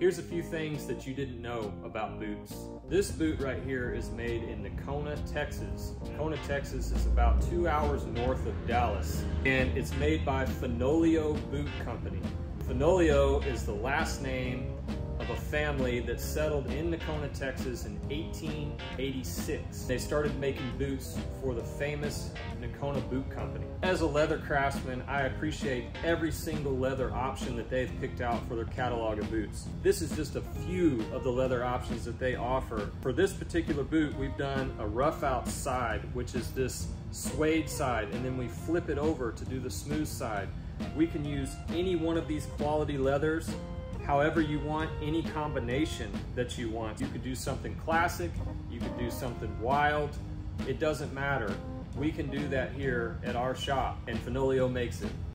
Here's a few things that you didn't know about boots. This boot right here is made in Nocona, Texas. Nocona, Texas is about two hours north of Dallas, and it's made by Fenoglio Boot Company. Fenoglio is the last name of a family that settled in Nocona, Texas in 1886. They started making boots for the famous Nocona Boot Company. As a leather craftsman, I appreciate every single leather option that they've picked out for their catalog of boots. This is just a few of the leather options that they offer. For this particular boot, we've done a rough out side, which is this suede side, and then we flip it over to do the smooth side. We can use any one of these quality leathers however you want, any combination that you want. You could do something classic, you could do something wild, it doesn't matter. We can do that here at our shop and Fenoglio makes it.